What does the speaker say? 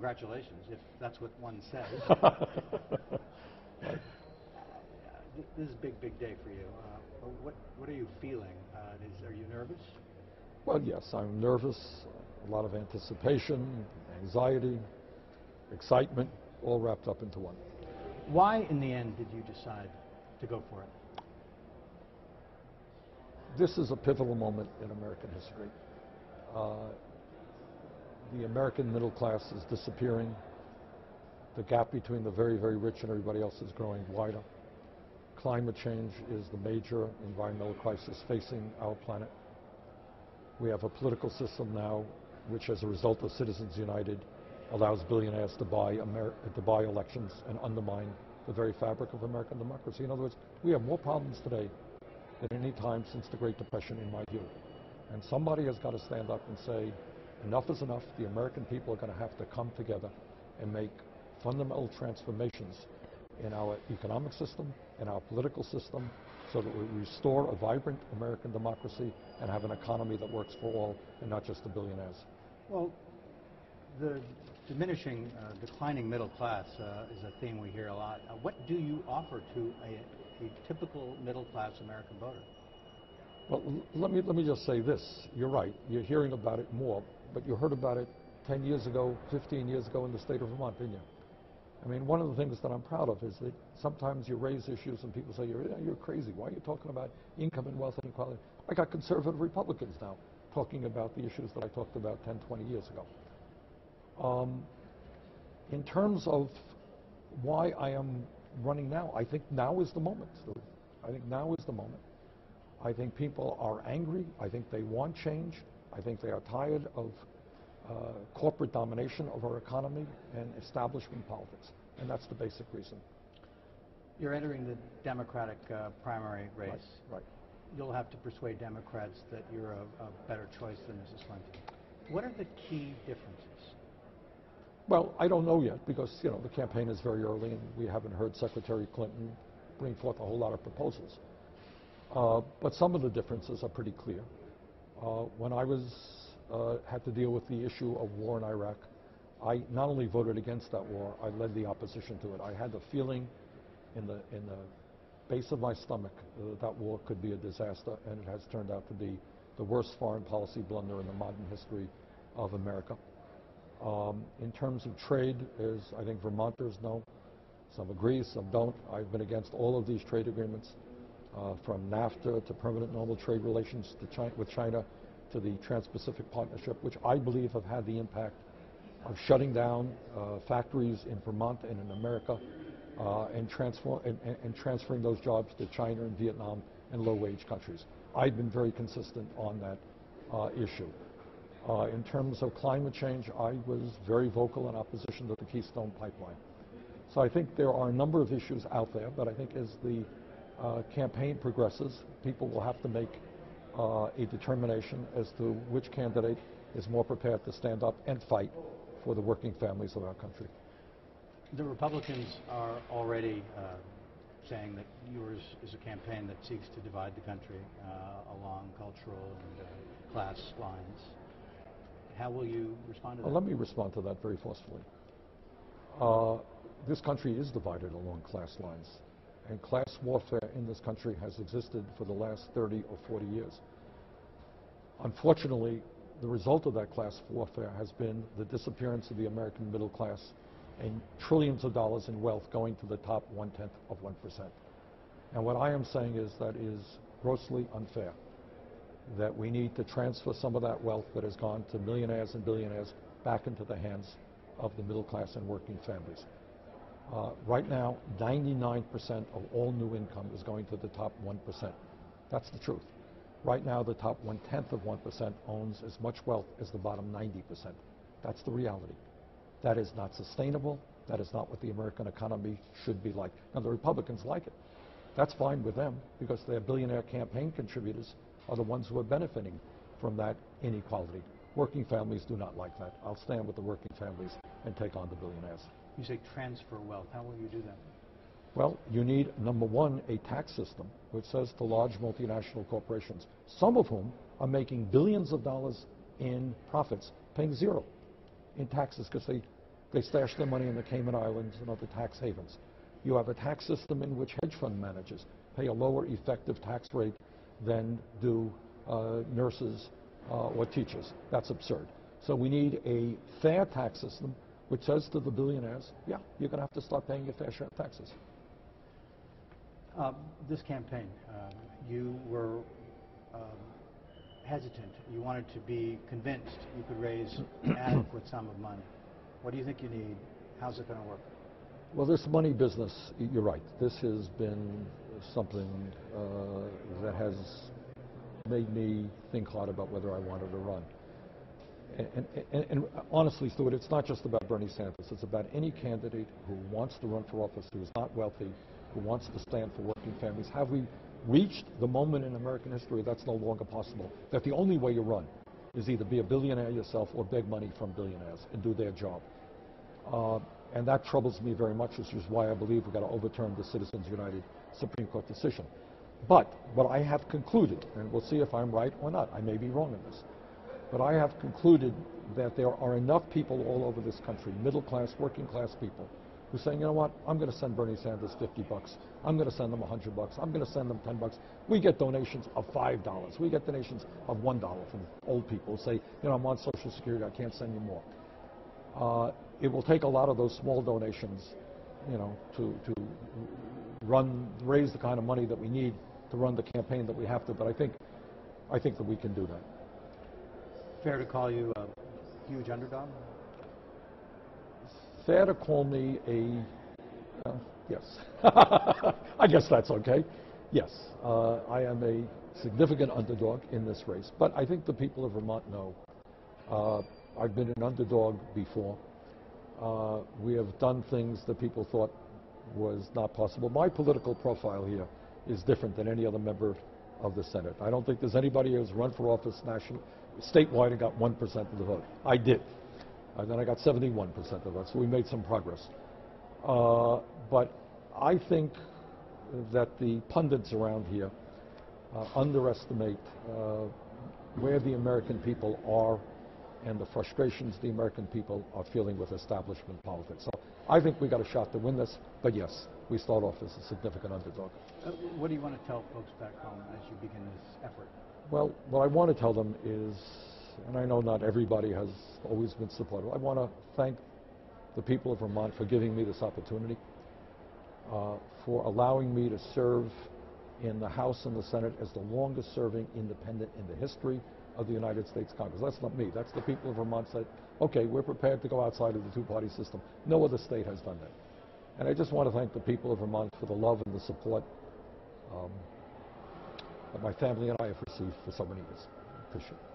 congratulations, if that's what one says. this is a big, big day for you. Uh, what, what are you feeling? Uh, is, are you nervous? Well, yes, I'm nervous. A lot of anticipation, anxiety, excitement, all wrapped up into one. Why, in the end, did you decide to go for it? This is a pivotal moment in American history. Uh, the American middle class is disappearing. The gap between the very, very rich and everybody else is growing wider. Climate change is the major environmental crisis facing our planet. We have a political system now which, as a result of Citizens United, allows billionaires to buy, to buy elections and undermine the very fabric of American democracy. In other words, we have more problems today than any time since the Great Depression, in my view. And somebody has got to stand up and say, enough is enough. The American people are going to have to come together and make fundamental transformations in our economic system, in our political system, so that we restore a vibrant American democracy and have an economy that works for all and not just the billionaires. Well, the diminishing, uh, declining middle class uh, is a theme we hear a lot. Uh, what do you offer to a, a typical middle class American voter? Well, let me, let me just say this. You're right. You're hearing about it more, but you heard about it 10 years ago, 15 years ago in the state of Vermont, didn't you? I mean, one of the things that I'm proud of is that sometimes you raise issues and people say, you're, you're crazy. Why are you talking about income and wealth inequality? I got conservative Republicans now talking about the issues that I talked about 10, 20 years ago. Um, in terms of why I am running now, I think now is the moment. I think now is the moment. I think people are angry. I think they want change. I think they are tired of uh, corporate domination of our economy and establishment politics. And that's the basic reason. You're entering the Democratic uh, primary race. Right, right. You'll have to persuade Democrats that you're a, a better choice than Mrs. Clinton. What are the key differences? Well, I don't know yet because, you know, the campaign is very early and we haven't heard Secretary Clinton bring forth a whole lot of proposals. Uh, but some of the differences are pretty clear. Uh, when I was uh, had to deal with the issue of war in Iraq, I not only voted against that war, I led the opposition to it. I had the feeling in the in the base of my stomach that that war could be a disaster, and it has turned out to be the worst foreign policy blunder in the modern history of America. Um, in terms of trade, as I think Vermonters know, some agree, some don't. I've been against all of these trade agreements, uh, from NAFTA to permanent normal trade relations China, with China to the Trans-Pacific Partnership, which I believe have had the impact of shutting down uh, factories in Vermont and in America uh, and, and, and, transferring those jobs to China and Vietnam and low-wage countries. I've been very consistent on that uh, issue. Uh, in terms of climate change, I was very vocal in opposition to the Keystone Pipeline. So I think there are a number of issues out there, but I think as the uh, campaign progresses, people will have to make uh, a determination as to which candidate is more prepared to stand up and fight for the working families of our country. The Republicans are already uh, saying that yours is a campaign that seeks to divide the country uh, along cultural and uh, class lines. How will you respond to well, that? Let me respond to that very forcefully. Uh, this country is divided along class lines, and class warfare in this country has existed for the last 30 or 40 years. Unfortunately, the result of that class warfare has been the disappearance of the American middle class and trillions of dollars in wealth going to the top one-tenth of 1%. And what I am saying is that is grossly unfair, that we need to transfer some of that wealth that has gone to millionaires and billionaires back into the hands of the middle class and working families. Uh, right now, 99% of all new income is going to the top 1%. That's the truth. Right now, the top one-tenth of 1% owns as much wealth as the bottom 90%. That's the reality. That is not sustainable. That is not what the American economy should be like. Now, the Republicans like it. That's fine with them because their billionaire campaign contributors are the ones who are benefiting from that inequality. Working families do not like that. I'll stand with the working families and take on the billionaires. You say transfer wealth. How will you do that? Well, you need, number one, a tax system which says to large multinational corporations, some of whom are making billions of dollars in profits, paying zero in taxes because they They stash their money in the Cayman Islands and other tax havens. You have a tax system in which hedge fund managers pay a lower effective tax rate than do uh, nurses uh, or teachers. That's absurd. So we need a fair tax system which says to the billionaires, yeah, you're going to have to start paying your fair share of taxes. Um, This campaign, um, you were um, hesitant. You wanted to be convinced you could raise an adequate sum of money. What do you think you need? How's it going to work? Well, this money business, you're right. This has been something uh, that has made me think hard about whether I wanted to run. And, and, and, honestly, Stewart, it's not just about Bernie Sanders. It's about any candidate who wants to run for office, who is not wealthy, who wants to stand for working families. Have we reached the moment in American history that's no longer possible? That the only way you run is either be a billionaire yourself or beg money from billionaires and do their job. Uh, and that troubles me very much, which is why I believe we've got to overturn the Citizens United Supreme Court decision. But what I have concluded, and we'll see if I'm right or not, I may be wrong in this, but I have concluded that there are enough people all over this country, middle class, working class people, who are saying, you know what, I'm going to send Bernie Sanders 50 bucks. I'm going to send them 100 bucks. I'm going to send them 10 bucks. We get donations of $5. We get donations of $1 from old people who say, you know, I'm on Social Security, I can't send you more. Uh, it will take a lot of those small donations, you know, to, to run, raise the kind of money that we need to run the campaign that we have to, but I think, I think that we can do that. Fair to call you a huge underdog? Fair to call me a, well, yes. I guess that's okay. Yes, uh, I am a significant underdog in this race, but I think the people of Vermont know. Uh, I've been an underdog before. Uh, we have done things that people thought was not possible. My political profile here is different than any other member of the Senate. I don't think there's anybody who's run for office national, statewide and got 1% of the vote. I did. And then I got 71% of the vote, so we made some progress. Uh, but I think that the pundits around here uh, underestimate uh, where the American people are and the frustrations the American people are feeling with establishment politics. So I think we got a shot to win this, but yes, we start off as a significant underdog. Uh, What do you want to tell folks back home as you begin this effort? Well, what I want to tell them is, and I know not everybody has always been supportive, I want to thank the people of Vermont for giving me this opportunity, uh, for allowing me to serve in the House and the Senate as the longest serving independent in the history of the United States Congress. That's not me. That's the people of Vermont said, okay, we're prepared to go outside of the two-party system. No other state has done that. And I just want to thank the people of Vermont for the love and the support um, my family and I have received for so many years. Appreciate it.